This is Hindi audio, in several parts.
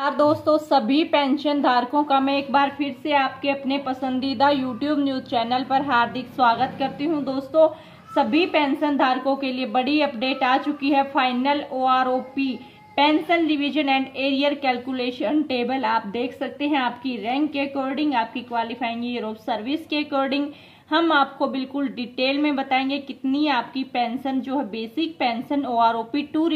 हाँ दोस्तों, सभी पेंशन धारकों का मैं एक बार फिर से आपके अपने पसंदीदा यूट्यूब न्यूज़ चैनल पर हार्दिक स्वागत करती हूँ। दोस्तों, सभी पेंशन धारकों के लिए बड़ी अपडेट आ चुकी है। Final OROP pension revision and arrear calculation table आप देख सकते हैं आपकी रैंक के अकॉर्डिंग आपकी क्वालिफाइंग ईयर ऑफ़ सर्विस के अकॉर्डिंग हम आपको बिल्कुल डिटेल में बताएँगे कितनी आपकी पेंशन जो है बेसिक पेंशन ओ टू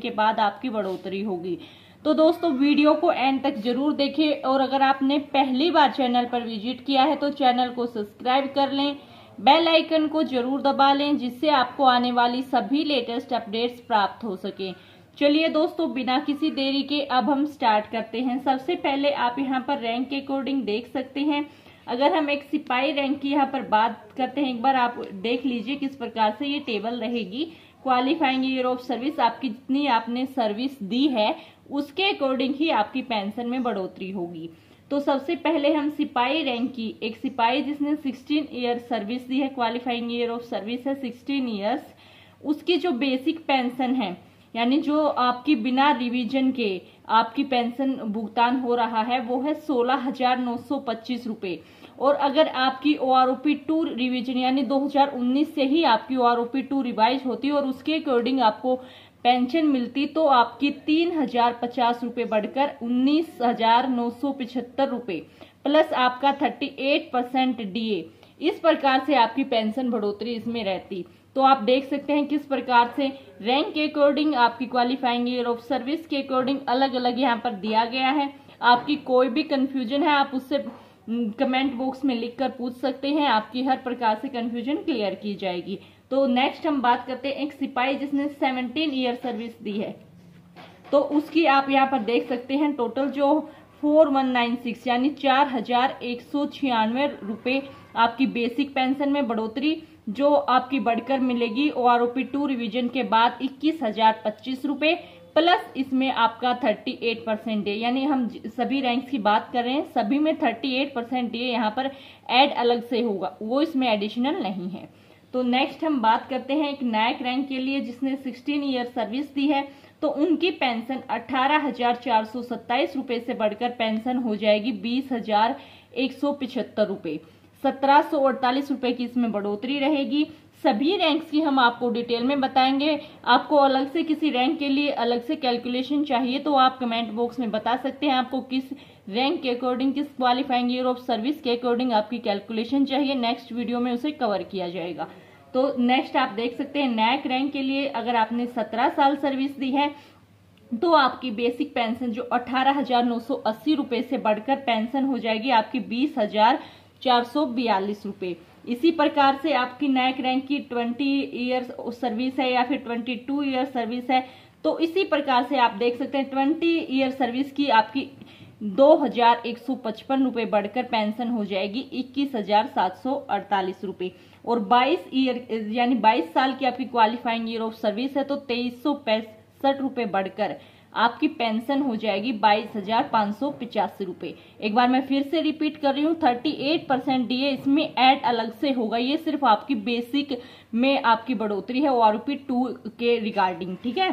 के बाद आपकी बढ़ोतरी होगी। तो दोस्तों, वीडियो को एंड तक ज़रूर देखें और अगर आपने पहली बार चैनल पर विज़िट किया है तो चैनल को सब्सक्राइब कर लें, बेल आइकन को ज़रूर दबा लें, जिससे आपको आने वाली सभी लेटेस्ट अपडेट्स प्राप्त हो सके। चलिए दोस्तों, बिना किसी देरी के अब हम स्टार्ट करते हैं। सबसे पहले आप यहाँ पर रैंक के अकॉर्डिंग देख सकते हैं। अगर हम एक सिपाही रैंक की यहाँ पर बात करते हैं, एक बार आप देख लीजिए किस प्रकार से ये टेबल रहेगी। क्वालिफाइंग ईयर ऑफ़ सर्विस आपकी जितनी आपने सर्विस दी है, उसके अकॉर्डिंग ही आपकी पेंशन में बढ़ोतरी होगी। तो सबसे पहले हम सिपाही रैंक की, एक सिपाही जिसने 16 ईयर सर्विस दी है, क्वालिफाइंग ईयर ऑफ़ सर्विस है 16 ईयर्स, उसकी जो बेसिक पेंशन है, यानी जो आपकी बिना रिवीजन के आपकी पेंशन भुगतान हो रहा है, वो है सोलह हज़ार नौ सौ पच्चीस रूपए। और अगर आपकी O R O P two revision यानी 2019 से ही आपकी O R O P two revise होती और उसके अकॉर्डिंग आपको पेंशन मिलती तो आपकी तीन हज़ार पचास रूपए बढ़कर उन्नीस हज़ार नौ सौ पिछहत्तर रूपए प्लस आपका थर्टी एट परसेंट डीए इस प्रकार से आपकी पेंशन बढ़ोतरी इसमें रहती। तो आप देख सकते हैं किस प्रकार से रैंक के अकॉर्डिंग आपकी क्वालिफाइंग ईयर ऑफ़ सर्विस के अकॉर्डिंग अलग अलग यहाँ पर दिया गया है। आपकी कोई भी कंफ्यूजन है, आप उससे कमेंट बॉक्स में लिख कर पूछ सकते हैं, आपकी हर प्रकार से कंफ्यूजन क्लियर की जाएगी। तो नेक्स्ट हम बात करते हैं एक सिपाही जिसने 17 ईयर सर्विस दी है। तो उसकी आप यहाँ पर देख सकते हैं टोटल जो 4196 यानी चार हज़ार एक सौ छियानवे रूपए आपकी बेसिक पेंशन में बढ़ोतरी जो आपकी बढ़कर मिलेगी। O R O P two revision के बाद इक्कीस हज़ार पच्चीस रूपए प्लस इसमें आपका 38 परसेंट डे यानी हम सभी रैंक्स की बात कर रहे हैं, सभी में 38 परसेंट डे यहाँ पर ऐड अलग से होगा। वो इसमें एडिशनल नहीं है। तो नेक्स्ट हम बात करते हैं एक नायक रैंक के लिए जिसने 16 ईयर सर्विस दी है। तो उनकी पेंशन अठारह हज़ार चार सौ सत्ताईस रुपये से बढ़कर पेंशन हो जाएगी बीस हज़ार एक सौ पिछहत्तर रुपये सत्रह सौ अड़तालीस की इसमें बढ़ोतरी रहेगी। सभी रैंक्स की हम आपको डिटेल में बताएँगे। आपको अलग से किसी रैंक के लिए अलग से कैलकुलेशन चाहिए तो आप कमेंट बॉक्स में बता सकते हैं आपको किस रैंक के अकॉर्डिंग किस क्वालिफाइंग ईयर ऑफ़ सर्विस के अकॉर्डिंग आपकी कैलकुलेशन चाहिए। नेक्स्ट वीडियो में उसे कवर किया जाएगा। तो नेक्स्ट आप देख सकते हैं नैक रैंक के लिए अगर आपने सत्रह साल सर्विस दी है तो आपकी बेसिक पेंशन जो अठारह हज़ार नौ सौ अस्सी रुपये से बढ़कर पेंशन हो जाएगी। आपकी बीस हज़ार चार सौ बयालीस रुपये इसी प्रकार से आपकी नैक रैंक की ट्वेंटी ईयर सर्विस है या फिर ट्वेंटी टू ईयर सर्विस है तो इसी प्रकार से आप देख सकते हैं ट्वेंटी ईयर सर्विस की आपकी दो हज़ार एक सौ पचपन रुपये बढ़कर पेंशन हो जाएगी, इक्कीस हज़ार सात सौ अड़तालीस रुपये और बाईस ईयर, यानी बाईस साल की आपकी क्वालिफाइंग ईयर ऑफ़ सर्विस है तो तेईस सौ पैंसठ रुपये बढ़कर आपकी पेंशन हो जाएगी बाईस हज़ार पाँच सौ पिचासी रूपए। एक बार मैं फिर से रिपीट कर रही हूँ, थर्टी एट परसेंट डी इसमें ऐड अलग से होगा। ये सिर्फ़ आपकी बेसिक में आपकी बढ़ोतरी है ओ टू के रिगार्डिंग ठीक है?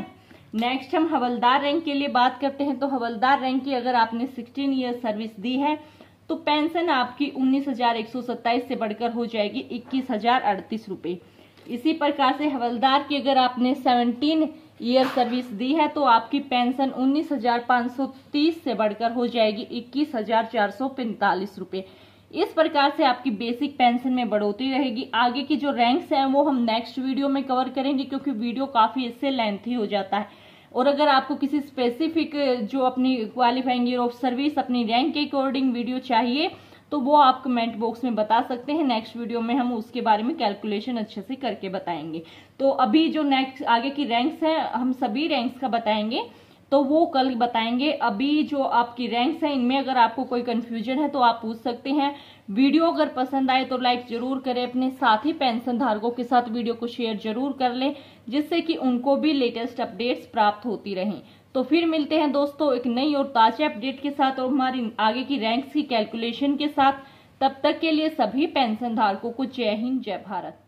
नेक्स्ट हम हवलदार रैंक के लिए बात करते हैं। तो हवलदार रैंक की अगर आपने सिक्सटीन ईयर सर्विस दी है तो पेंशन आपकी उन्नीस हज़ार एक सौ से बढ़कर हो जाएगी इक्कीस हज़ार अड़तीस इसी प्रकार से हवलदार की अगर आपने सेवनटीन ईयर सर्विस दी है तो आपकी पेंशन उन्नीस हज़ार पाँच सौ तीस से बढ़कर हो जाएगी इक्कीस हज़ार चार सौ पैंतालीस इस प्रकार से आपकी बेसिक पेंशन में बढ़ोतरी रहेगी। आगे की जो रैंक्स हैं, वो हम नेक्स्ट वीडियो में कवर करेंगे, क्योंकि वीडियो काफ़ी इससे लेंथी हो जाता है। और अगर आपको किसी स्पेसिफिक जो अपनी क्वालिफाइंग ईयर ऑफ़ सर्विस अपनी रैंक के अकॉर्डिंग वीडियो चाहिए तो वो आप कमेंट बॉक्स में बता सकते हैं। नेक्स्ट वीडियो में हम उसके बारे में कैलकुलेशन अच्छे से करके बताएँगे। तो अभी जो नेक्स्ट आगे की रैंक्स हैं, हम सभी रैंक्स का बताएँगे। तो वो कल बताएँगे। अभी जो आपकी रैंक्स हैं, इनमें अगर आपको कोई कन्फ्यूज़न है तो आप पूछ सकते हैं। वीडियो अगर पसंद आए तो लाइक ज़रूर करें। अपने साथी पेंशन धारकों के साथ वीडियो को शेयर ज़रूर कर लें, जिससे कि उनको भी लेटेस्ट अपडेट्स प्राप्त होती रहें। तो फिर मिलते हैं दोस्तों एक नई और ताजे अपडेट के साथ और हमारी आगे की रैंक्स की कैलकुलेशन के साथ। तब तक के लिए सभी पेंशन धारकों को जय हिंद, जय भारत।